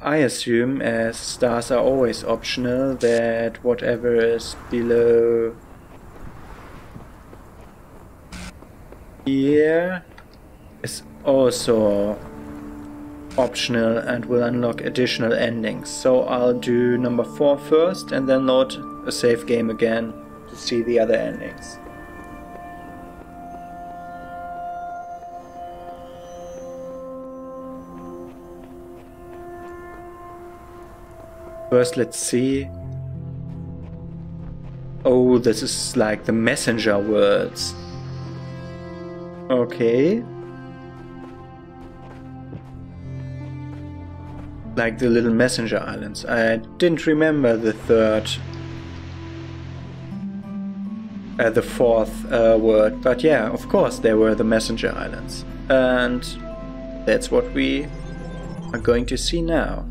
I assume, as stars are always optional, that whatever is below here is also optional and will unlock additional endings. So I'll do number 4 first and then load a save game again to see the other endings. First, let's see. Oh, this is like the messenger words. Okay. Like the little messenger islands. I didn't remember the third. Uh, the fourth uh, word, but yeah, of course, there were the messenger islands. And that's what we are going to see now.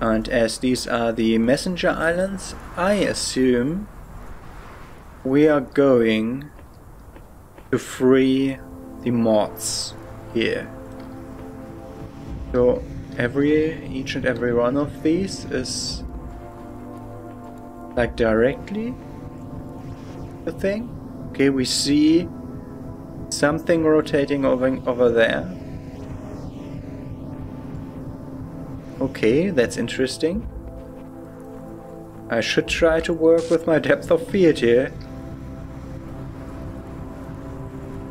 And as these are the messenger islands, I assume we are going to free the mods here. So every, each and every one of these is like directly the thing. Okay, we see something rotating over, over there. Okay, that's interesting. I should try to work with my depth of field here.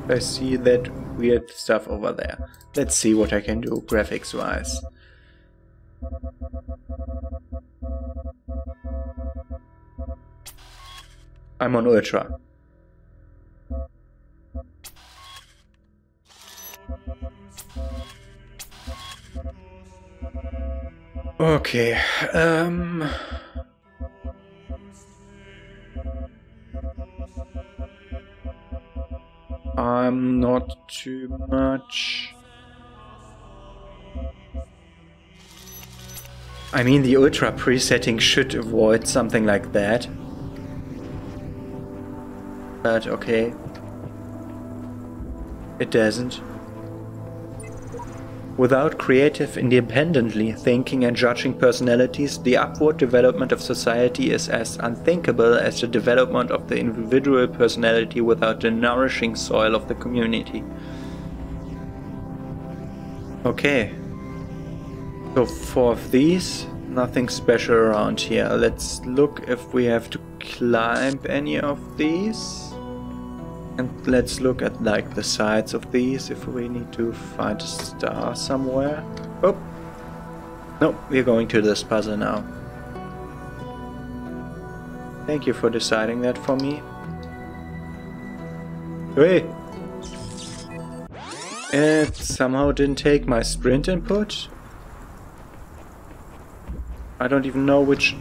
I see that weird stuff over there. Let's see what I can do graphics wise. I'm on ultra. Okay, um... I'm not too much... I mean, the ultra presetting should avoid something like that. But okay. It doesn't. Without creative independently thinking and judging personalities, the upward development of society is as unthinkable as the development of the individual personality without the nourishing soil of the community. Okay. So for these, nothing special around here. Let's look if we have to climb any of these. And let's look at like the sides of these if we need to find a star somewhere. Oh! No, we're going to this puzzle now. Thank you for deciding that for me. Hey! It somehow didn't take my sprint input. I don't even know which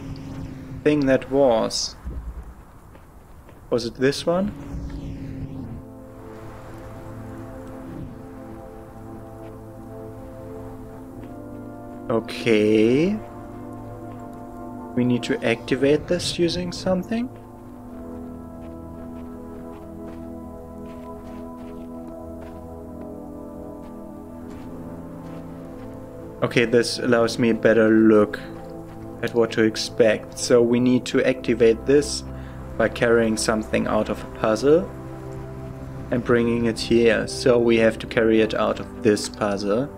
thing that was. Was it this one? Okay. We need to activate this using something? Okay, this allows me a better look at what to expect. So we need to activate this by carrying something out of a puzzle and bringing it here. So we have to carry it out of this puzzle.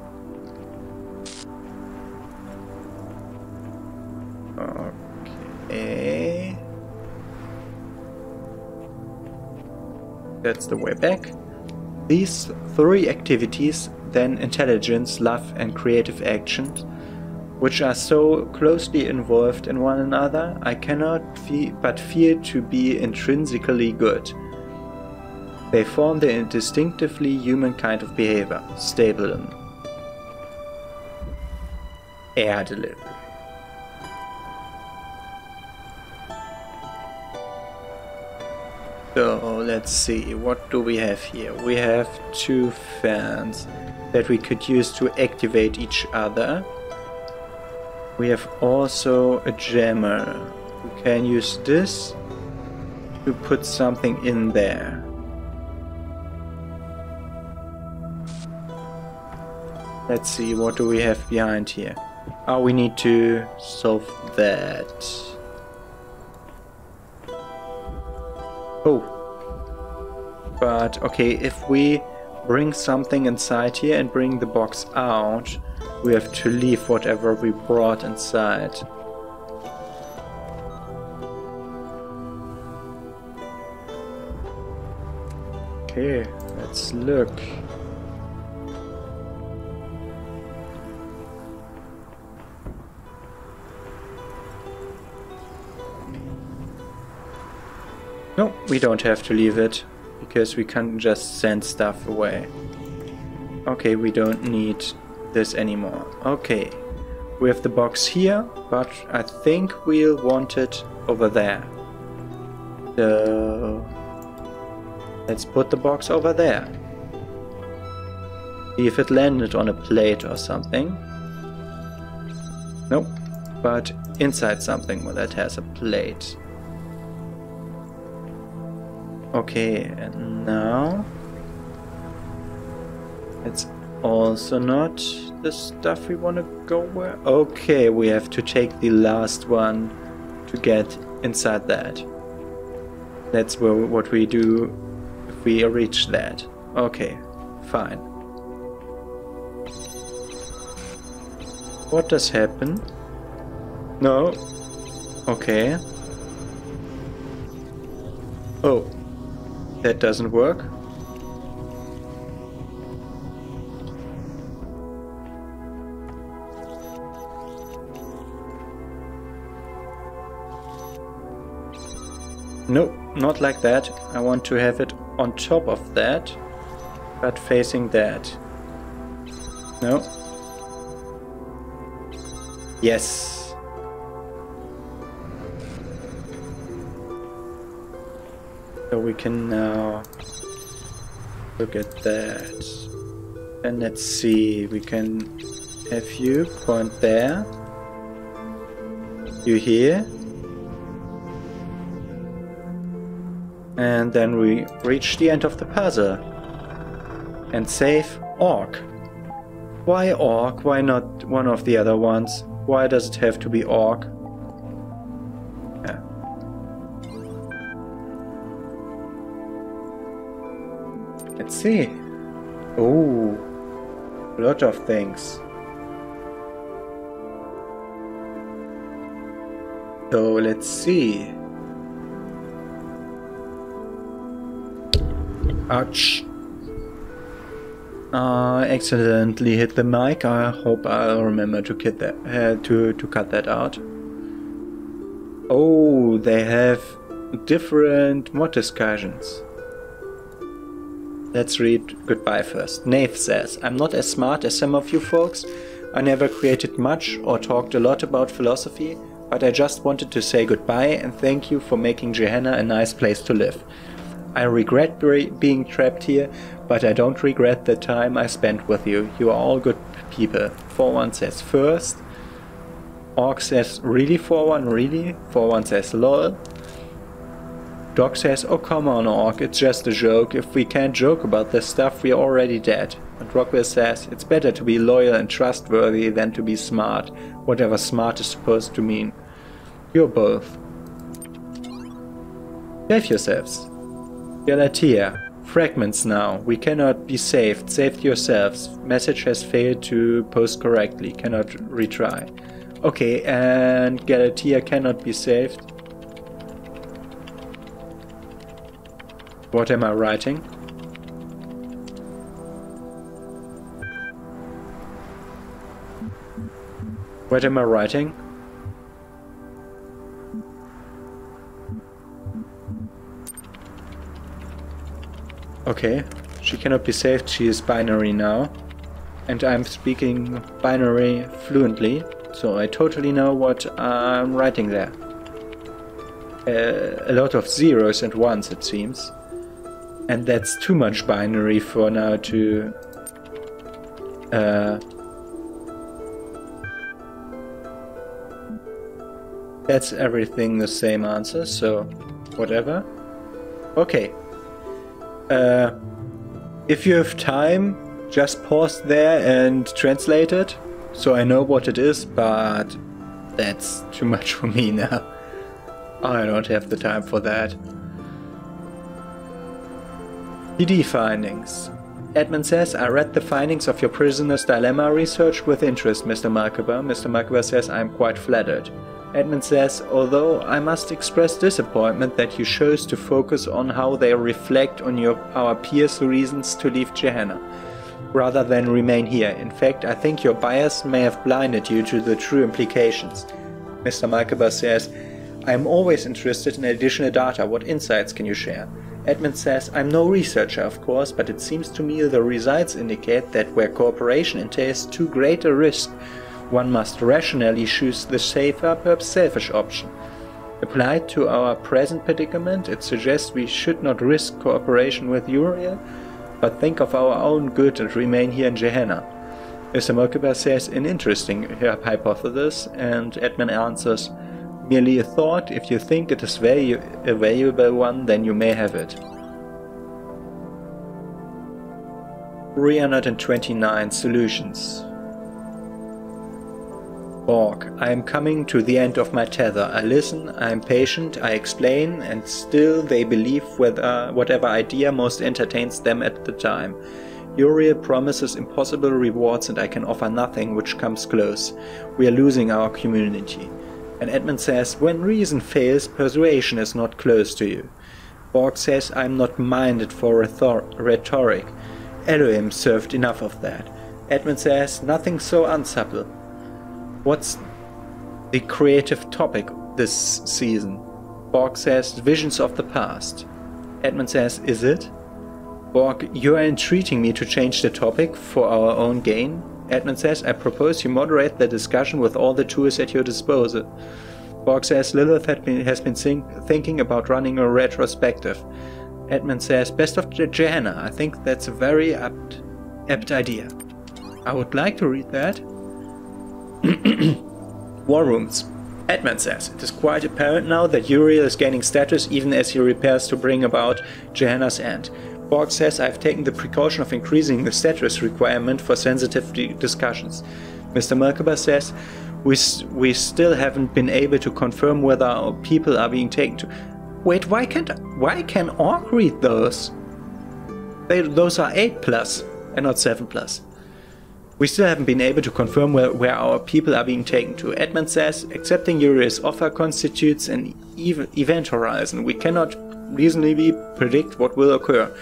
The way back. These three activities, then intelligence, love and creative actions, which are so closely involved in one another, I cannot fe but feel to be intrinsically good. They form the distinctively human kind of behavior, stable. Erdeliv. So let's see, what do we have here? We have two fans that we could use to activate each other. We have also a jammer. We can use this to put something in there. Let's see, what do we have behind here? Oh, we need to solve that. Oh. But, okay, if we bring something inside here and bring the box out, we have to leave whatever we brought inside. Okay, let's look. We don't have to leave it, because we can just send stuff away. Okay, we don't need this anymore. Okay, we have the box here, but I think we'll want it over there. So, let's put the box over there. See if it landed on a plate or something. Nope, but inside something that has a plate. Okay, and now it's also not the stuff we want to go where. Okay, we have to take the last one to get inside that. That's where, what we do if we reach that. Okay, fine. What does happen? No. Okay. Oh, that doesn't work. No, not like that. I want to have it on top of that, but facing that. No. Yes. So we can now look at that. And let's see, we can have you point there. You here. And then we reach the end of the puzzle. And save Orc. Why Orc? Why not one of the other ones? Why does it have to be Orc? Let's see. Oh, a lot of things. So let's see. Ouch. I uh, accidentally hit the mic. I hope I'll remember to cut that uh, to to cut that out. Oh, they have different mod discussions. Let's read goodbye first. Nave says, I'm not as smart as some of you folks. I never created much or talked a lot about philosophy, but I just wanted to say goodbye and thank you for making Gehenna a nice place to live. I regret being trapped here, but I don't regret the time I spent with you. You are all good people. 4-1 says first. Orc says really 4-1 really? 4-1 says lol. Doc says, oh come on Orc, it's just a joke. If we can't joke about this stuff, we're already dead. And Rockwell says, it's better to be loyal and trustworthy than to be smart, whatever smart is supposed to mean. You're both. Save yourselves. Galatea. Fragments now. We cannot be saved. Saved yourselves. Message has failed to post correctly. Cannot retry. Okay, and Galatea cannot be saved. What am I writing? What am I writing? Okay, she cannot be saved, she is binary now. And I'm speaking binary fluently, so I totally know what I'm writing there. Uh, a lot of zeros and ones, it seems. And that's too much binary for now to... Uh, that's everything the same answer, so whatever. Okay. Uh, if you have time, just pause there and translate it. so I know what it is, but that's too much for me now. I don't have the time for that. PD findings. Edmund says, I read the findings of your prisoner's dilemma research with interest, Mr. Malkaber. Mr. Malkaber says, I am quite flattered. Edmund says, although I must express disappointment that you chose to focus on how they reflect on your our peers' reasons to leave Gehenna, rather than remain here. In fact, I think your bias may have blinded you to the true implications. Mr. Malkaber says, I am always interested in additional data. What insights can you share? Edmund says, I'm no researcher, of course, but it seems to me the results indicate that where cooperation entails too great a risk, one must rationally choose the safer, perhaps selfish option. Applied to our present predicament, it suggests we should not risk cooperation with Uriel, but think of our own good and remain here in Gehenna. Mr. Malkaber says an interesting hypothesis, and Edmund answers, merely a thought. If you think it is a valuable one, then you may have it. 329 Solutions Borg, I am coming to the end of my tether. I listen, I am patient, I explain, and still they believe whether, uh, whatever idea most entertains them at the time. Uriel promises impossible rewards and I can offer nothing which comes close. We are losing our community. And Edmund says, when reason fails, persuasion is not close to you. Borg says, I'm not minded for rhetoric. Elohim served enough of that. Edmund says, nothing so unsubtle. What's the creative topic this season? Borg says, visions of the past. Edmund says, is it? Borg, you are entreating me to change the topic for our own gain? Edmund says, I propose you moderate the discussion with all the tools at your disposal. Borg says Lilith been, has been think, thinking about running a retrospective. Edmund says, Best of Gehenna. I think that's a very apt, apt idea. I would like to read that. War Rooms. Edmund says, It is quite apparent now that Uriel is gaining status even as he repairs to bring about Gehenna's end. Borg says I've taken the precaution of increasing the status requirement for sensitive discussions. Mr. Malkaber says we, we still haven't been able to confirm whether our people are being taken to. Wait, why can't why can Orc read those? They, those are 8 plus and not 7 plus. We still haven't been able to confirm where, where our people are being taken to. Edmund says accepting Uriel's offer constitutes an ev event horizon. We cannot reasonably predict what will occur.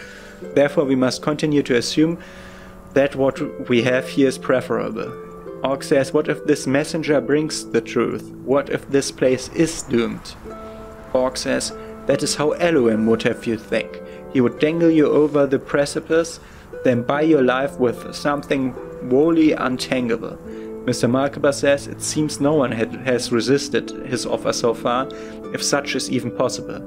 Therefore, we must continue to assume that what we have here is preferable. Orc says, what if this messenger brings the truth? What if this place is doomed? Orc says, that is how Elohim would have you think. He would dangle you over the precipice, then buy your life with something wholly untangable. Mr. Markaba says it seems no one had, has resisted his offer so far, if such is even possible.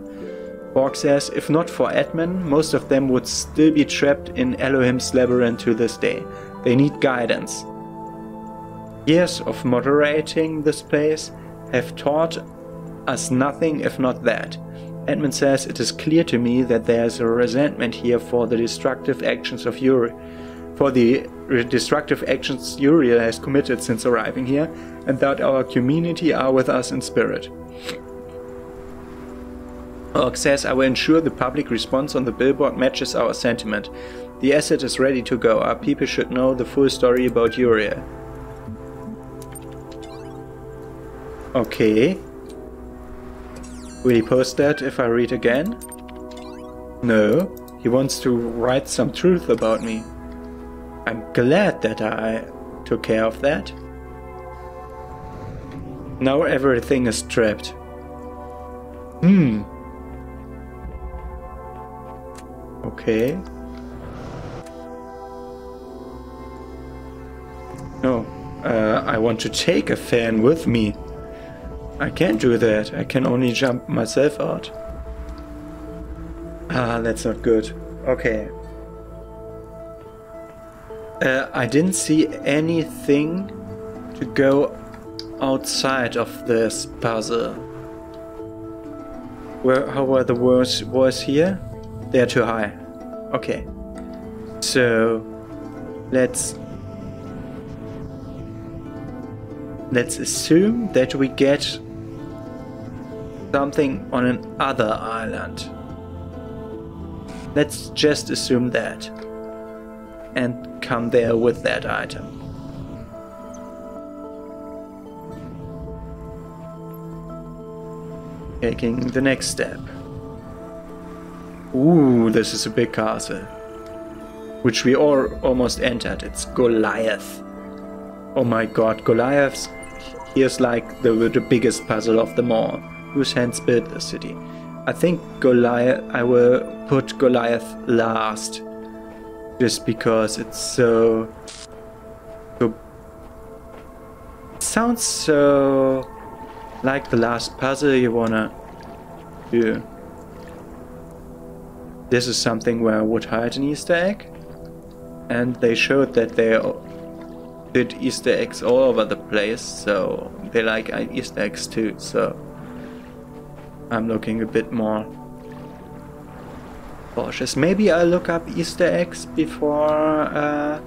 Borg says if not for Edmund, most of them would still be trapped in Elohim's labyrinth to this day. They need guidance. Years of moderating this place have taught us nothing if not that. Edmund says it is clear to me that there is a resentment here for the destructive actions of Uri, for the destructive actions Uriel has committed since arriving here, and that our community are with us in spirit. Orc says I will ensure the public response on the billboard matches our sentiment. The asset is ready to go. Our people should know the full story about Uriel. Okay. Will he post that if I read again? No. He wants to write some truth about me. I'm glad that I took care of that. Now everything is trapped. Hmm. Okay. No, uh, I want to take a fan with me. I can't do that. I can only jump myself out. Ah, that's not good. Okay. Uh, I didn't see anything to go outside of this puzzle. Where, how were the words was here? They're too high. Okay. So let's let's assume that we get something on another island. Let's just assume that and come there with that item. Taking the next step. Ooh, this is a big castle. Which we all almost entered. It's Goliath. Oh my god, Goliath's here's like the, the biggest puzzle of them all. Whose hands built the city? I think Goliath I will put Goliath last. Just because it's so so sounds so like the last puzzle you wanna do. This is something where I would hide an Easter egg. And they showed that they did Easter eggs all over the place, so they like Easter eggs too, so I'm looking a bit more cautious. Maybe I'll look up Easter eggs before uh,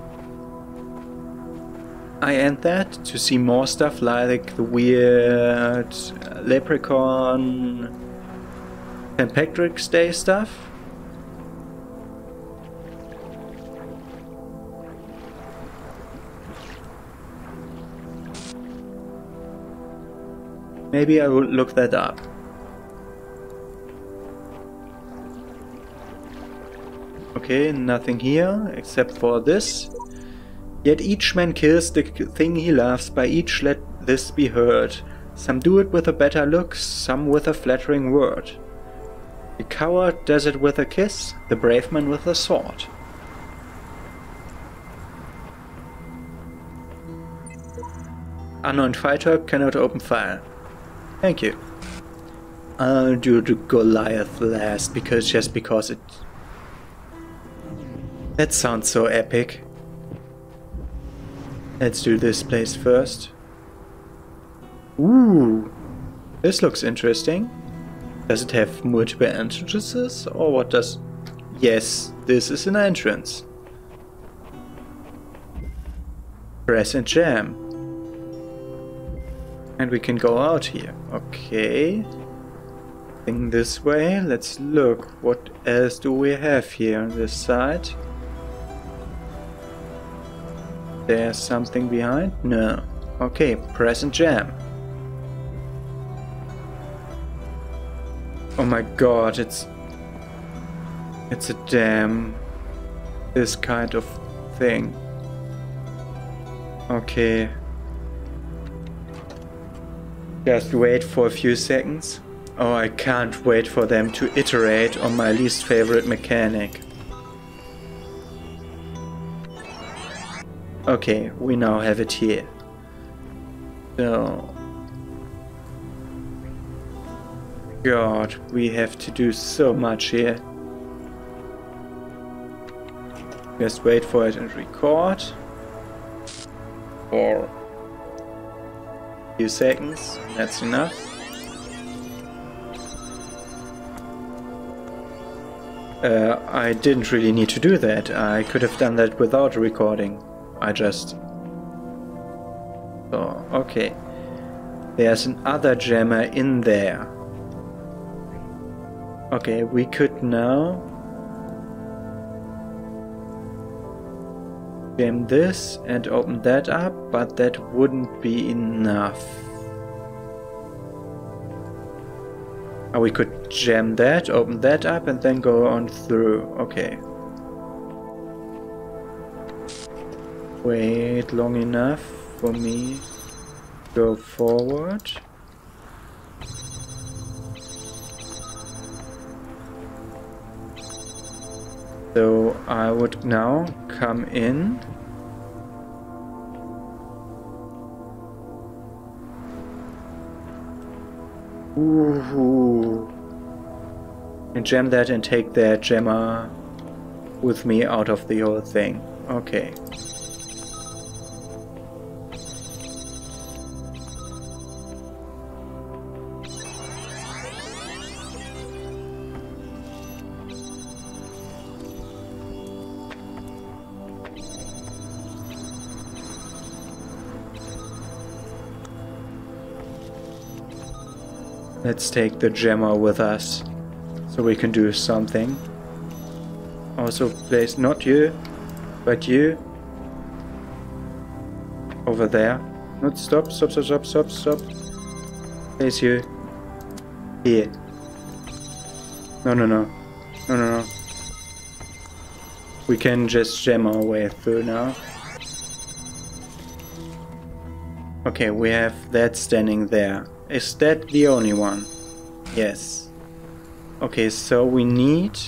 I end that to see more stuff like the weird leprechaun St. Patrick's Day stuff. Maybe I will look that up. Okay, nothing here except for this. Yet each man kills the thing he loves, by each let this be heard. Some do it with a better look, some with a flattering word. The coward does it with a kiss, the brave man with a sword. Unknown fighter cannot open fire. Thank you. I'll do the Goliath last because just because it that sounds so epic. Let's do this place first. Ooh, this looks interesting. Does it have multiple entrances or what does... Yes, this is an entrance. Press and jam. And we can go out here. Okay. Thing this way. Let's look. What else do we have here on this side? There's something behind? No. Okay, press and jam. Oh my god, it's... It's a dam. This kind of thing. Okay. Just wait for a few seconds. Oh, I can't wait for them to iterate on my least favorite mechanic. Okay, we now have it here. So... God, we have to do so much here. Just wait for it and record. For few seconds, that's enough. Uh, I didn't really need to do that. I could have done that without recording. I just... So, okay. There's another jammer in there. Okay, we could now... Jam this and open that up, but that wouldn't be enough. Oh, we could jam that, open that up, and then go on through. Okay. wait long enough for me go forward. So I would now come in Ooh. And jam that and take that jammer with me out of the whole thing. Okay. Let's take the jammer with us so we can do something. Also place not you, but you over there. Not stop, stop, stop, stop, stop, stop. Place you here. No, no, no. No, no, no. We can just jam our way through now. Okay, we have that standing there. Is that the only one? Yes. Okay, so we need...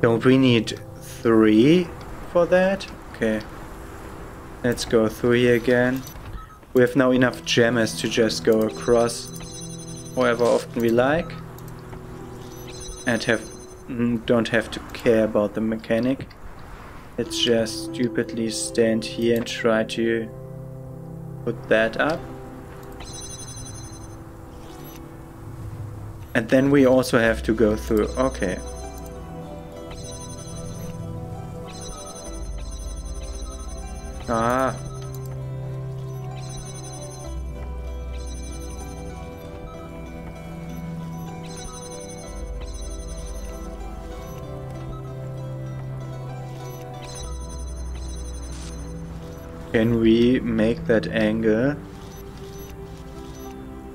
Don't we need three for that? Okay. Let's go through here again. We have now enough gems to just go across however often we like. And have mm, don't have to care about the mechanic. Let's just stupidly stand here and try to put that up. And then we also have to go through. Okay. Ah. Can we make that angle?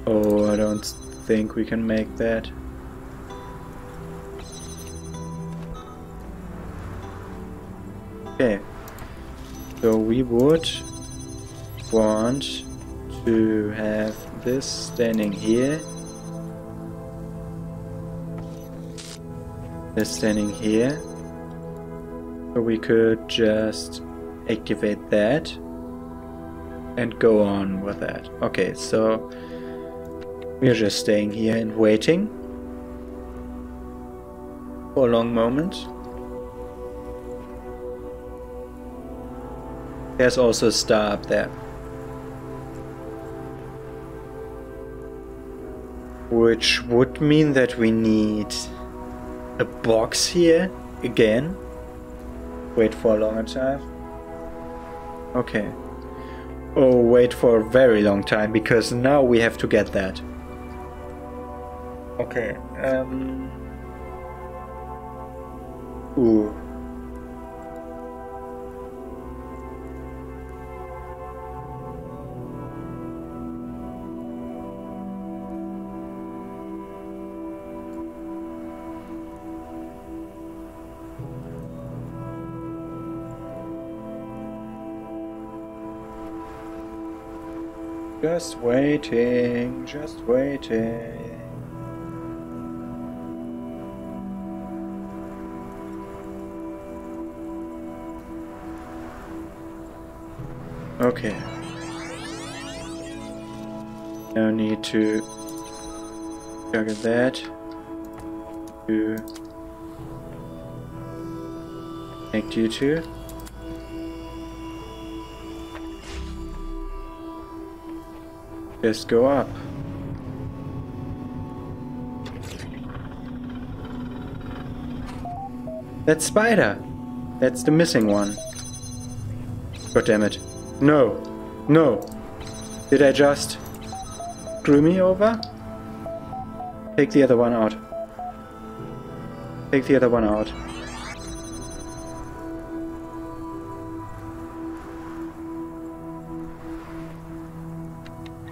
Oh, I don't think we can make that. Okay. So we would want to have this standing here. This standing here. So we could just activate that and go on with that. Okay, so we're just staying here and waiting for a long moment. There's also a star up there. Which would mean that we need a box here again. Wait for a longer time. Okay. Oh, wait for a very long time, because now we have to get that. Okay, um... Ooh. Just waiting, just waiting. Okay. No need to juggle that to connect you two. Just go up. That spider! That's the missing one. God damn it. No. No. Did I just screw me over? Take the other one out. Take the other one out.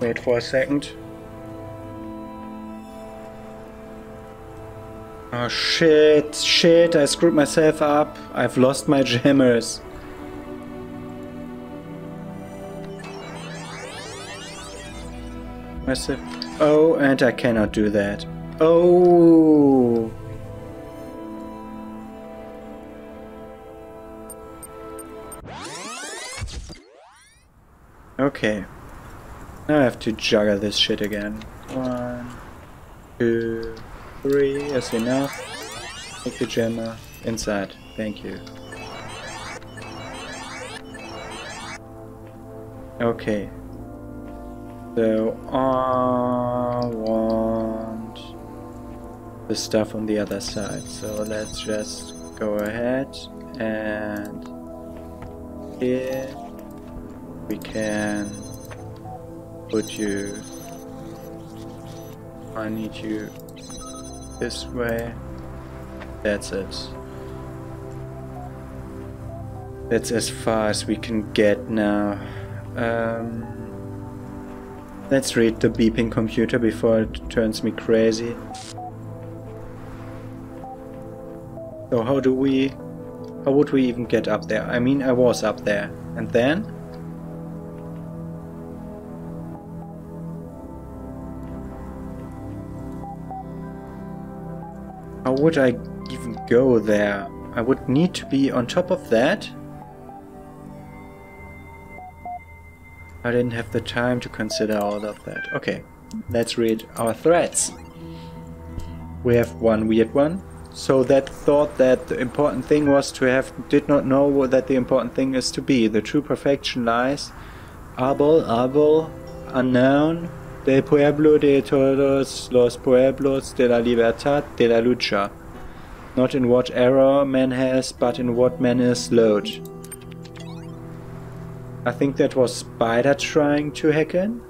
Wait for a second. Oh shit, shit, I screwed myself up. I've lost my jammers. Myself. Oh, and I cannot do that. Oh. Okay. Now I have to juggle this shit again. One, two, three, is enough. Take the jammer inside. Thank you. Okay. So I want the stuff on the other side. So let's just go ahead and here we can put you... I need you this way. That's it. That's as far as we can get now. Um, let's read the beeping computer before it turns me crazy. So how do we... How would we even get up there? I mean, I was up there. And then? How would I even go there? I would need to be on top of that. I didn't have the time to consider all of that. Okay, let's read our threats. We have one weird one. So that thought that the important thing was to have did not know that the important thing is to be. The true perfection lies arbol, arbol, unknown, del pueblo de todos los pueblos de la libertad de la lucha. Not in what error man has, but in what man is load. I think that was Spider trying to hack in.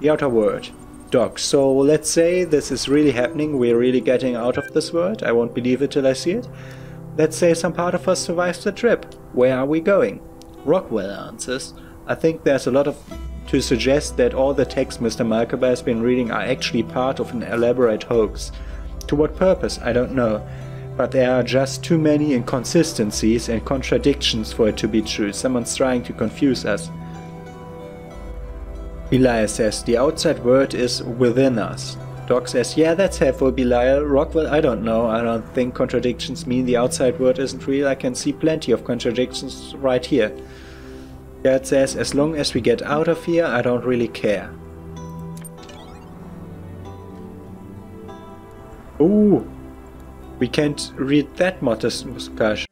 The outer word. Dog. So let's say this is really happening, we're really getting out of this world. I won't believe it till I see it. Let's say some part of us survives the trip. Where are we going? Rockwell answers. I think there's a lot of to suggest that all the texts Mr. Malkaber has been reading are actually part of an elaborate hoax. To what purpose, I don't know, but there are just too many inconsistencies and contradictions for it to be true. Someone's trying to confuse us. Elias says, the outside world is within us. Doc says, yeah, that's helpful, Belial. Rockwell, I don't know. I don't think contradictions mean the outside world isn't real. I can see plenty of contradictions right here. Dad says, as long as we get out of here, I don't really care. Ooh, we can't read that modest discussion.